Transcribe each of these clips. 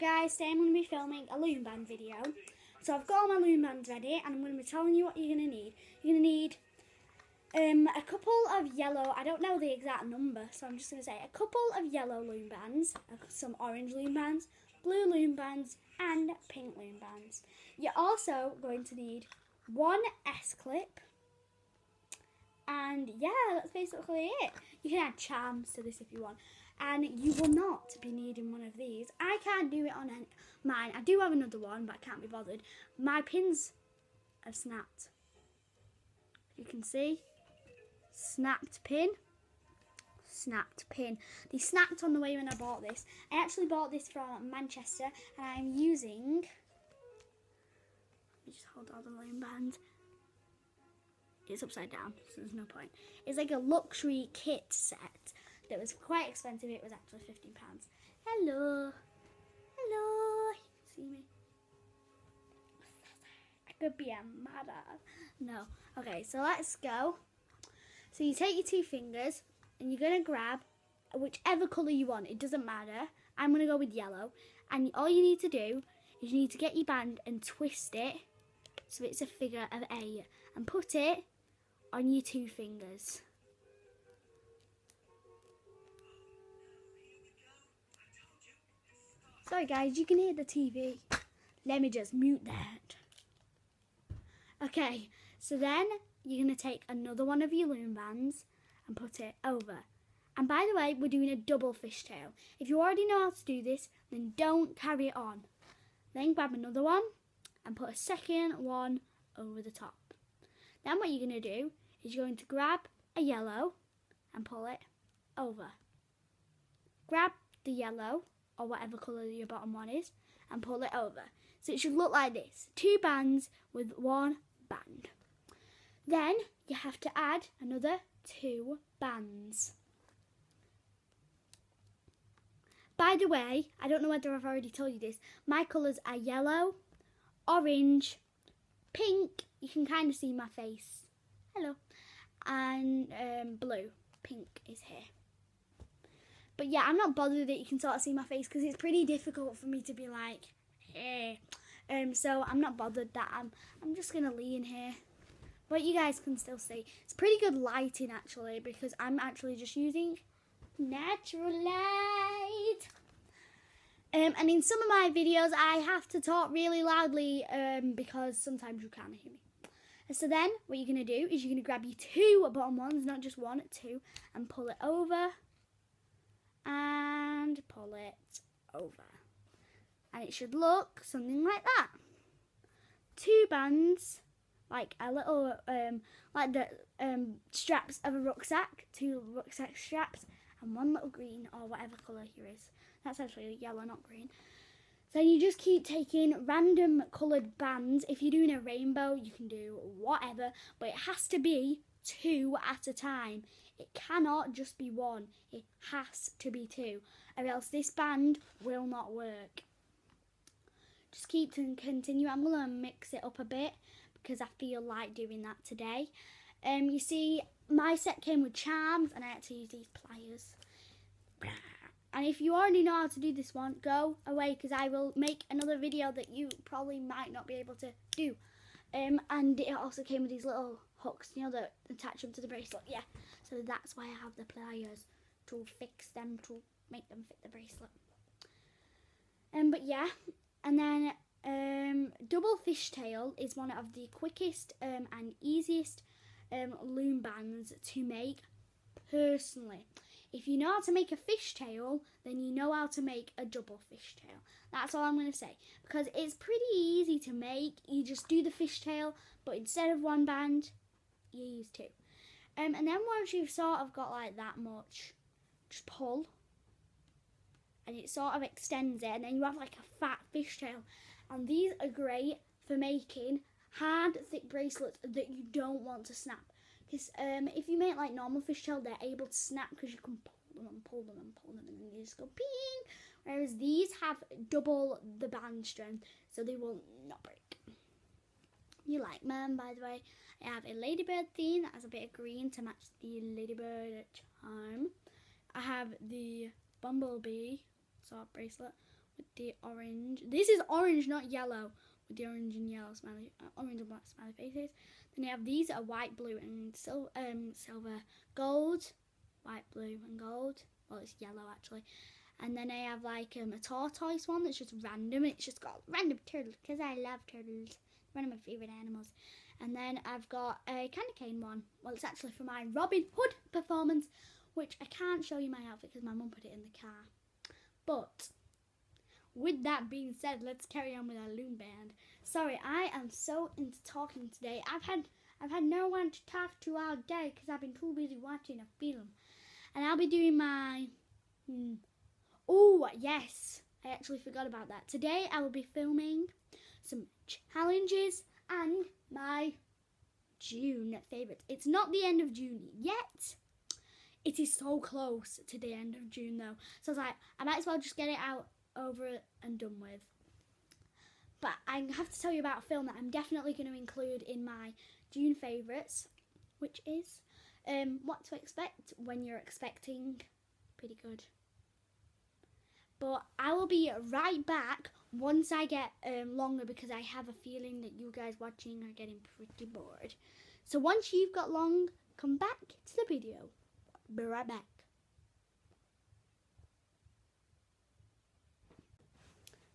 Guys, today I'm going to be filming a loom band video. So I've got all my loom bands ready and I'm going to be telling you what you're going to need. You're going to need um, a couple of yellow, I don't know the exact number, so I'm just going to say a couple of yellow loom bands, uh, some orange loom bands, blue loom bands and pink loom bands. You're also going to need one S-clip and yeah, that's basically it. You can add charms to this if you want and you will not be needing one of these. I can't do it on mine. I do have another one, but I can't be bothered. My pins have snapped. You can see, snapped pin, snapped pin. They snapped on the way when I bought this. I actually bought this from Manchester, and I'm using. Let me just hold all the loom band. It's upside down, so there's no point. It's like a luxury kit set that was quite expensive. It was actually £15. Hello. Hello. See me? I could be a mother. No. Okay, so let's go. So you take your two fingers and you're going to grab whichever colour you want. It doesn't matter. I'm going to go with yellow. And all you need to do is you need to get your band and twist it so it's a figure of eight and put it on your two fingers. Sorry guys, you can hear the TV. Let me just mute that. Okay, so then you're going to take another one of your loom bands and put it over. And by the way, we're doing a double fishtail. If you already know how to do this, then don't carry it on. Then grab another one and put a second one over the top. Then what you're going to do is you're going to grab a yellow and pull it over. Grab the yellow or whatever colour your bottom one is and pull it over. So it should look like this. Two bands with one band. Then you have to add another two bands. By the way, I don't know whether I've already told you this, my colours are yellow, orange, pink, you can kind of see my face, hello, and um, blue, pink is here. But yeah, I'm not bothered that you can sort of see my face because it's pretty difficult for me to be like, hey. Um, so I'm not bothered that I'm I'm just gonna lean here. But you guys can still see. It's pretty good lighting actually because I'm actually just using natural light. Um, and in some of my videos I have to talk really loudly um, because sometimes you can't hear me. So then what you're going to do is you're going to grab your two bottom ones, not just one, two, and pull it over and pull it over. And it should look something like that. Two bands, like a little, um, like the um, straps of a rucksack, two rucksack straps, and one little green or whatever colour here is. That's actually yellow, not green. So you just keep taking random coloured bands. If you're doing a rainbow, you can do whatever, but it has to be two at a time. It cannot just be one, it has to be two, or else this band will not work. Just keep to continue. I'm going to mix it up a bit because I feel like doing that today. Um, you see, my set came with charms and I had to use these pliers. And if you already know how to do this one, go away because I will make another video that you probably might not be able to do. Um, and it also came with these little hooks, you know, that attach them to the bracelet. Yeah, so that's why I have the pliers to fix them, to make them fit the bracelet. Um, but yeah, and then um, double fishtail is one of the quickest um, and easiest um, loom bands to make personally. If you know how to make a fishtail, then you know how to make a double fishtail. That's all I'm going to say. Because it's pretty easy to make. You just do the fishtail, but instead of one band, you use two. Um, and then once you've sort of got like that much, just pull. And it sort of extends it. And then you have like a fat fishtail. And these are great for making hard, thick bracelets that you don't want to snap. Because um, if you make like normal fishtail, they're able to snap because you can pull them and pull them and pull them and then you just go ping. Whereas these have double the band strength, so they will not break. You like them, by the way. I have a ladybird theme that has a bit of green to match the ladybird charm. I have the bumblebee sort bracelet with the orange. This is orange, not yellow. With the orange and yellow smiley, uh, orange and black smiley faces. Then you have these are white, blue, and sil- um, silver, gold, white, blue, and gold. Well, it's yellow actually. And then I have like um, a tortoise one that's just random. It's just got random turtles because I love turtles. One of my favourite animals. And then I've got a candy cane one. Well, it's actually for my Robin Hood performance, which I can't show you my outfit because my mum put it in the car. But with that being said, let's carry on with our loom band. Sorry, I am so into talking today. I've had I've had no one to talk to all day because I've been too busy watching a film, and I'll be doing my. Hmm, oh yes, I actually forgot about that. Today I will be filming some challenges and my June favourites. It's not the end of June yet. It is so close to the end of June though. So I was like, I might as well just get it out over and done with. But I have to tell you about a film that I'm definitely going to include in my June favourites, which is um, What to Expect When You're Expecting. Pretty good. But I will be right back once I get um, longer because I have a feeling that you guys watching are getting pretty bored. So once you've got long, come back to the video. Be right back.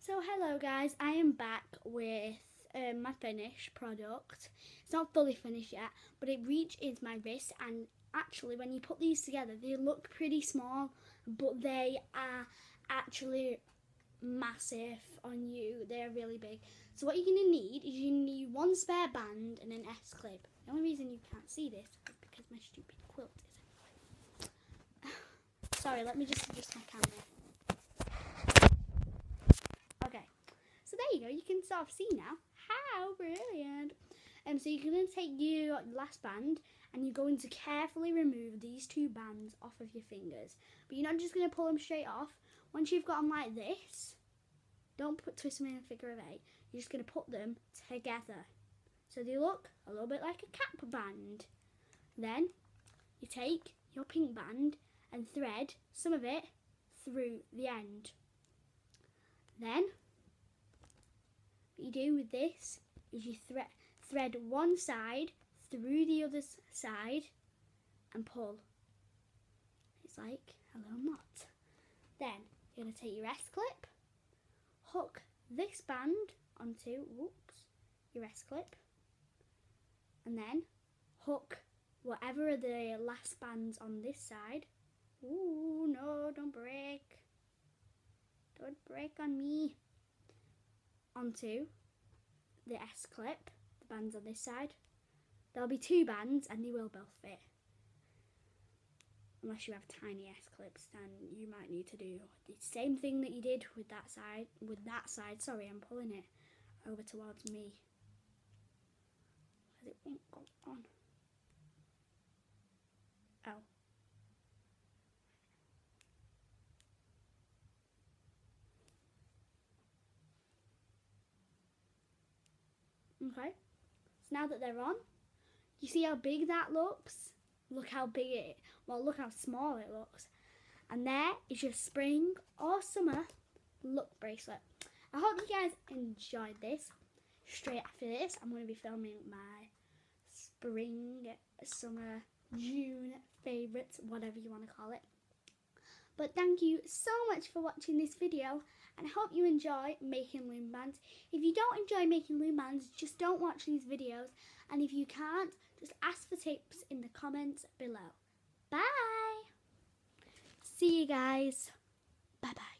So hello guys, I am back with um, my finished product. It's not fully finished yet, but it reaches my wrist and actually when you put these together they look pretty small, but they are actually massive on you. They're really big. So what you're going to need is you need one spare band and an S-clip. The only reason you can't see this is because my stupid quilt is Sorry, let me just adjust my camera. Okay, so there you go. You can sort of see now. How brilliant. Um, so you're going to take your last band and you're going to carefully remove these two bands off of your fingers. But you're not just going to pull them straight off. Once you've got them like this, don't put twist them in a figure of eight. You're just going to put them together. So they look a little bit like a cap band. Then you take your pink band and thread some of it through the end. Then what you do with this is you thread thread one side through the other side and pull. It's like a little knot. Then you're going to take your S-clip, hook this band onto, whoops, your S-clip, and then hook whatever are the last bands on this side. Ooh, no, don't break. Don't break on me. Onto the S-clip, the bands on this side. There'll be two bands and they will both fit unless you have tiny S clips, then you might need to do the same thing that you did with that side. With that side, sorry, I'm pulling it over towards me because it won't go on. Oh. Okay, so now that they're on, you see how big that looks? Look how big it, well look how small it looks. And there is your spring or summer look bracelet. I hope you guys enjoyed this. Straight after this, I'm going to be filming my spring, summer, June favourites, whatever you want to call it. But thank you so much for watching this video and I hope you enjoy making loom bands. If you don't enjoy making loom bands, just don't watch these videos. And if you can't, just ask for tips in the comments below. Bye! See you guys. Bye bye.